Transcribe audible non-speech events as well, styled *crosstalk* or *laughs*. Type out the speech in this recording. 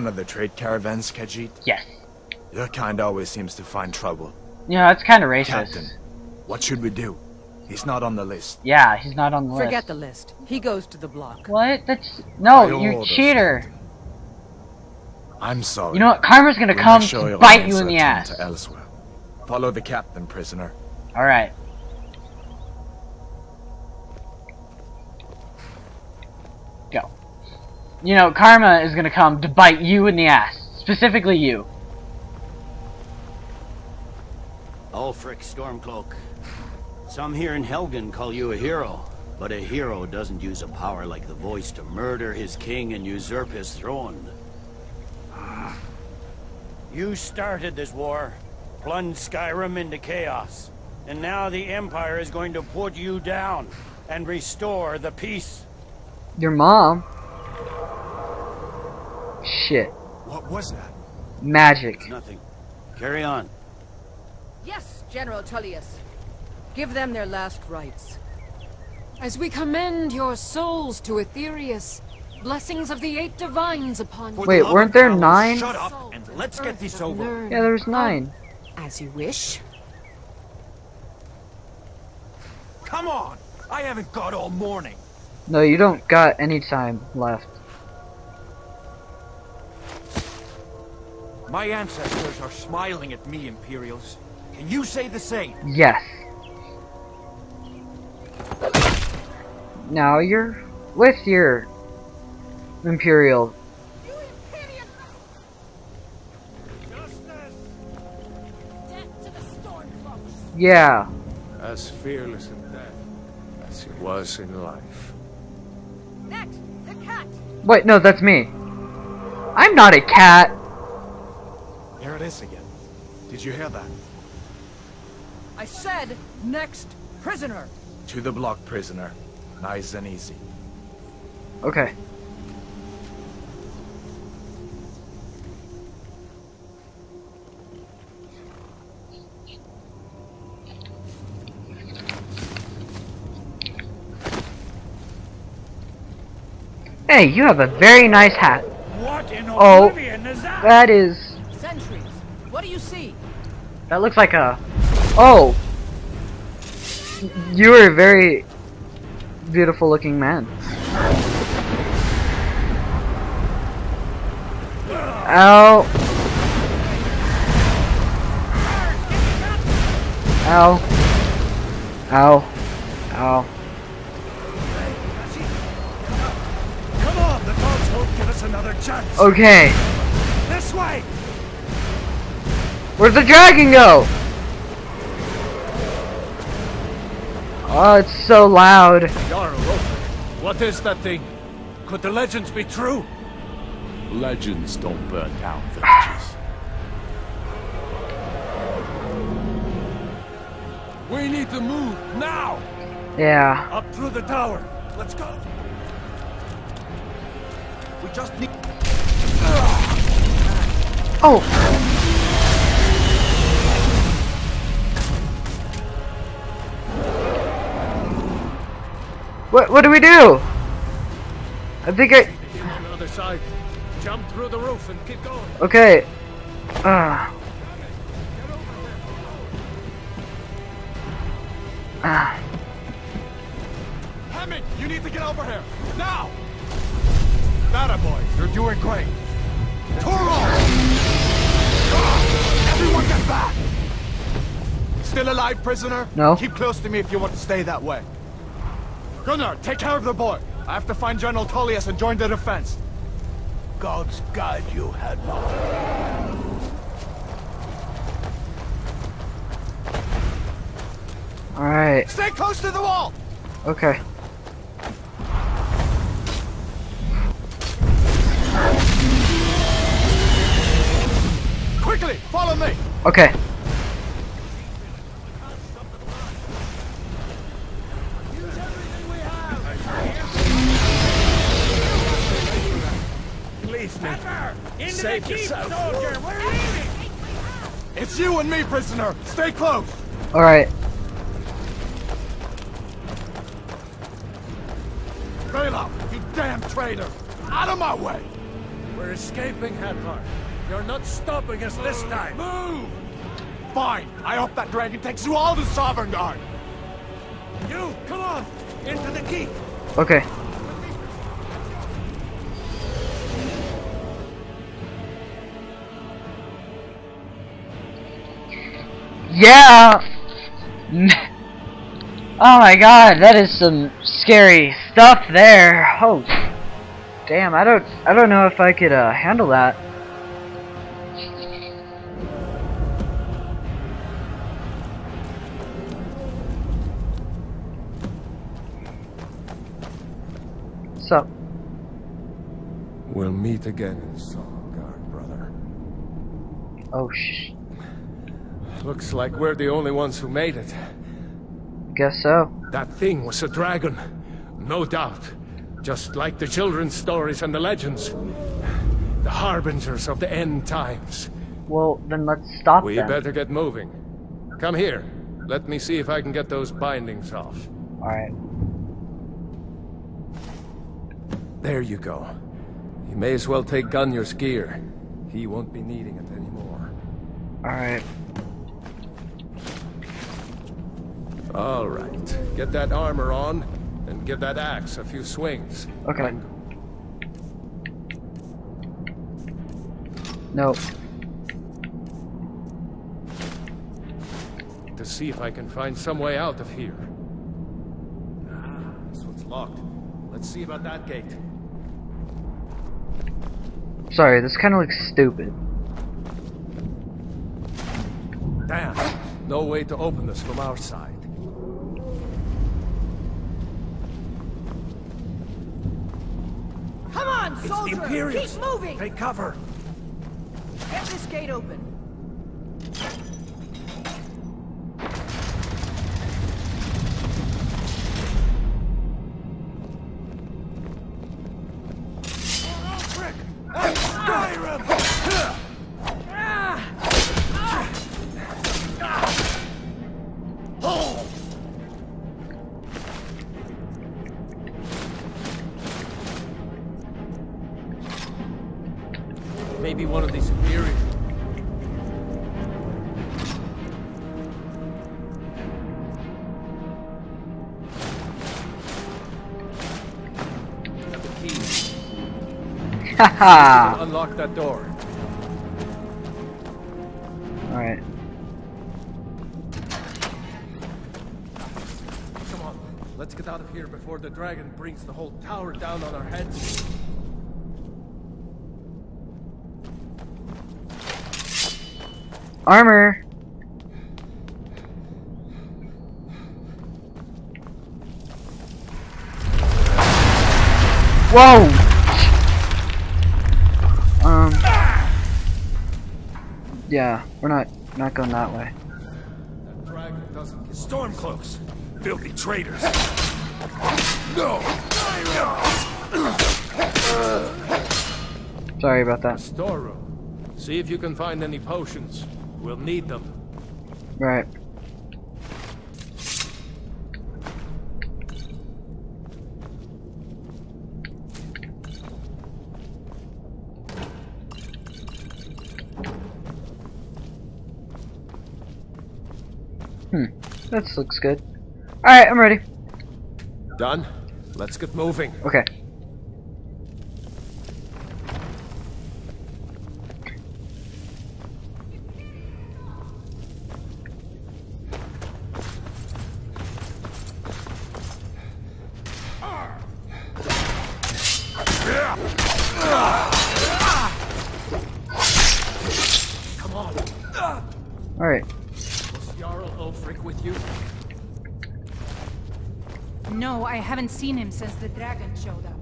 one of the trade caravans, Khajiit? Yes. Your kind always seems to find trouble. Yeah, that's kind of racist. Captain, what should we do? He's not on the list. Yeah, he's not on the list. Forget the list. He goes to the block. What? That's no, By you orders. cheater. I'm sorry. You know what? Karma's gonna We come must show to bite you in the ass. To elsewhere. Follow the captain, prisoner. All right. You know, karma is gonna come to bite you in the ass, specifically you. Ulfric Stormcloak. Some here in Helgen call you a hero, but a hero doesn't use a power like the voice to murder his king and usurp his throne. You started this war, plunged Skyrim into chaos, and now the Empire is going to put you down and restore the peace. Your mom. Shit. What was that? Magic. It's nothing. Carry on. Yes, General Tullius. Give them their last rites. As we commend your souls to Aetherius, blessings of the eight divines upon you. Wait, weren't there nine? Shut up and let's get this over. Yeah, there's nine. As you wish. Come on! I haven't got all morning. No, you don't got any time left. My ancestors are smiling at me, Imperials. Can you say the same? Yes. Now you're with your Imperial. Yeah. As fearless in death as he was in life. Next, the cat. Wait, no, that's me. I'm not a cat. There it is again. Did you hear that? I said next prisoner. To the block, prisoner. Nice and easy. Okay. Hey, you have a very nice hat. What in Oh. is that? That is. Sentries. What do you see? That looks like a. Oh! You are a very beautiful looking man. Ow. Ow. Ow. Ow. Come on, the dogs won't give us another chance. Okay. This way! Where'd the dragon go? Oh, it's so loud. Jarl what is that thing? Could the legends be true? Legends don't burn down villages. we need to move now! Yeah. Up through the tower. Let's go. We just need... Oh. What what do we do? I think I On the other side. Jump through the roof and keep going. okay. Ah. Ah. Haming, you need to get over here. Now! That boy, you're doing great. Toro! Ah, Everyone get back! Still alive, prisoner? No. Keep close to me if you want to stay that way. Gunnar, take care of the boy. I have to find General Tullius and join the defense. Gods guide you, Hadvar. Alright. Stay close to the wall! Okay. Quickly, follow me! Okay. It's you and me, prisoner! Stay close! Alright. Bela, you damn traitor! Out of my way! We're escaping, Hadvar. You're not stopping us this time. Move! Fine. I hope that dragon takes you all to Sovngarde. You, come on! Into the keep! Okay. Yeah! *laughs* oh my god, that is some scary stuff there. Oh, damn, I don't, I don't know if I could uh, handle that. So, We'll meet again in Sovngarde, brother. oh sh, Looks like we're the only ones who made it. guess so. That thing was a dragon. No doubt. Just like the children's stories and the legends. The harbingers of the end times. Well, then let's stop We them. better get moving. Come here. Let me see if I can get those bindings off. Alright. There you go. You may as well take Gunjar's gear. He won't be needing it anymore. Alright. All right. Get that armor on, and give that axe a few swings. Okay. Nope. To see if I can find some way out of here. Ah, this one's locked. Let's see about that gate. Sorry, this kind of looks stupid. Damn. No way to open this from our side. It's the! Imperials. Keep moving! Take cover. Get this gate open. Maybe one of these Imperials. Have the keys. Haha! Unlock that door. Alright. Come on. Let's get out of here before the dragon brings the whole tower down on our heads. Armor! Whoa! Um. Yeah, we're not not going that way. That dragon doesn't give Stormcloaks! Filthy traitors! No! Sorry about that. storeroom. See if you can find any potions. We'll need them. Right. Hmm. This looks good. Alright, I'm ready. Done? Let's get moving. Okay. Come on. Alright. Was Jarl Ulfric with you? No, I haven't seen him since the dragon showed up.